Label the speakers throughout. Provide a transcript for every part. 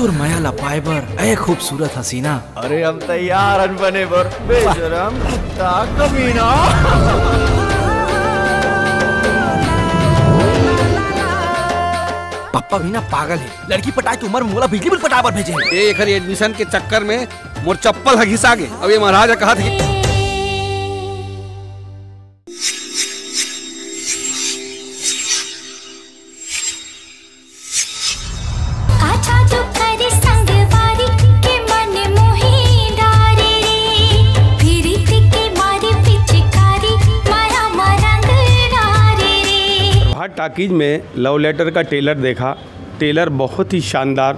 Speaker 1: तुर माया लपाए बर ए खूबसूरत हसीना।
Speaker 2: अरे हम तैयार हन बने बर बेशरम कुत्ता कमीना।
Speaker 1: पप्पा भी ना पागल है। लड़की पटाए तो उम्र मोला बिजली बिल पटाए बर भेजे।
Speaker 3: ये एडमिशन के चक्कर में मोर चप्पल ह घिसा गे अब ये महाराजा कहा थे?
Speaker 4: टाकीज में लव लेटर का टेलर देखा। टेलर बहुत ही शानदार,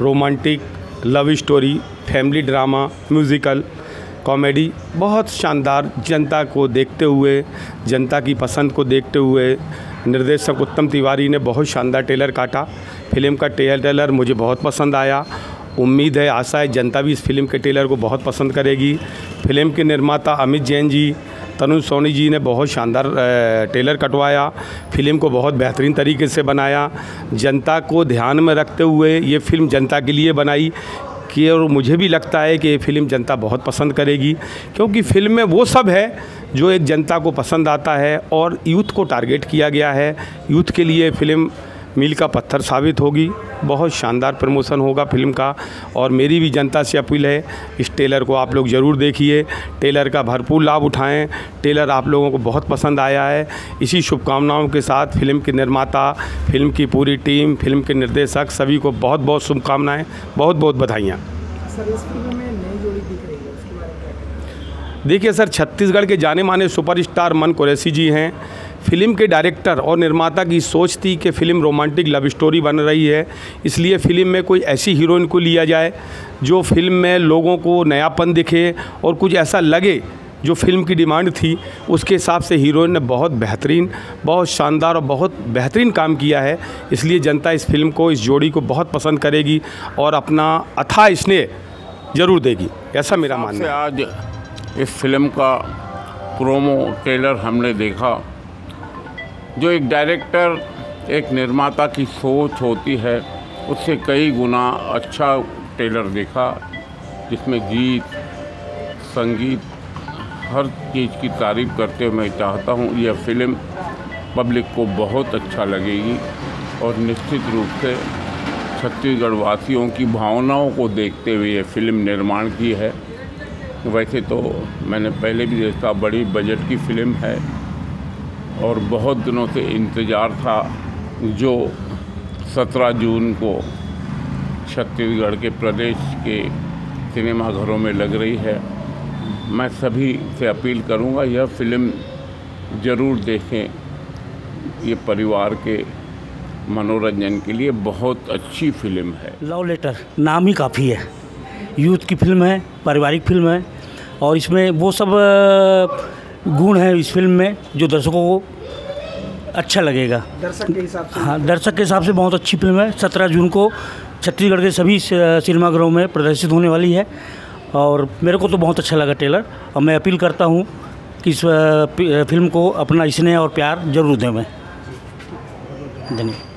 Speaker 4: romantic, love story, family drama, musical, comedy, बहुत शानदार। जनता को देखते हुए, जनता की पसंद को देखते हुए निर्देशक उत्तम तिवारी ने बहुत शानदार टेलर काटा। फ़िल्म का टेलर मुझे बहुत पसंद आया। उम्मीद है, आशा है, जनता भी इस फ़िल्म के टेलर को बहुत पसंद करेगी। फ़िल्म के निर्माता अमित जैन जी तनुज सोनी जी ने बहुत शानदार टेलर कटवाया, फ़िल्म को बहुत बेहतरीन तरीके से बनाया। जनता को ध्यान में रखते हुए ये फ़िल्म जनता के लिए बनाई, कि और मुझे भी लगता है कि ये फ़िल्म जनता बहुत पसंद करेगी, क्योंकि फ़िल्म में वो सब है जो एक जनता को पसंद आता है और यूथ को टारगेट किया गया है। यूथ के लिए फ़िल्म मील का पत्थर साबित होगी। बहुत शानदार प्रमोशन होगा फ़िल्म का। और मेरी भी जनता से अपील है इस टेलर को आप लोग ज़रूर देखिए। टेलर का भरपूर लाभ उठाएँ। टेलर आप लोगों को बहुत पसंद आया है। इसी शुभकामनाओं के साथ फ़िल्म के निर्माता फ़िल्म की पूरी टीम फ़िल्म के निर्देशक सभी को बहुत बहुत शुभकामनाएँ बहुत बहुत बधाइयाँ देखिए सर छत्तीसगढ़ के जाने माने सुपरस्टार मन कुरैसी जी हैं। फ़िल्म के डायरेक्टर और निर्माता की सोच थी कि फ़िल्म रोमांटिक लव स्टोरी बन रही है इसलिए फ़िल्म में कोई ऐसी हीरोइन को लिया जाए जो फ़िल्म में लोगों को नयापन दिखे और कुछ ऐसा लगे जो फ़िल्म की डिमांड थी। उसके हिसाब से हीरोइन ने बहुत बेहतरीन बहुत शानदार और बहुत बेहतरीन काम किया है इसलिए जनता इस फ़िल्म को इस जोड़ी को बहुत पसंद करेगी और अपना अथाह स्नेह ज़रूर देगी। ऐसा मेरा मानना है।
Speaker 5: आज इस फ़िल्म का प्रोमो ट्रेलर हमने देखा। जो एक डायरेक्टर एक निर्माता की सोच होती है, उससे कई गुना अच्छा टेलर देखा, जिसमें गीत, संगीत, हर चीज़ की तारीफ़ करते हुए मैं चाहता हूँ यह फ़िल्म पब्लिक को बहुत अच्छा लगेगी और निश्चित रूप से छत्तीसगढ़ वासियों की भावनाओं को देखते हुए यह फ़िल्म निर्माण की है। वैसे तो मैंने पहले भी देखा, बड़ी बजट की फ़िल्म है। और बहुत दिनों से इंतज़ार था जो 17 जून को छत्तीसगढ़ के प्रदेश के सिनेमा घरों में लग रही है। मैं सभी से अपील करूँगा, यह फ़िल्म ज़रूर देखें। ये परिवार के मनोरंजन के लिए बहुत अच्छी फ़िल्म है।
Speaker 6: लव लेटर नाम ही काफ़ी है। यूथ की फ़िल्म है, पारिवारिक फ़िल्म है और इसमें वो सब गुण है इस फ़िल्म में जो दर्शकों को अच्छा लगेगा। दर्शक के हिसाब से? हाँ दर्शक के हिसाब से बहुत अच्छी फ़िल्म है। सत्रह जून को छत्तीसगढ़ के सभी सिनेमाघरों में प्रदर्शित होने वाली है। और मेरे को तो बहुत अच्छा लगा ट्रेलर। और मैं अपील करता हूँ कि इस फ़िल्म को अपना स्नेह और प्यार ज़रूर दें मैं धन्यवाद।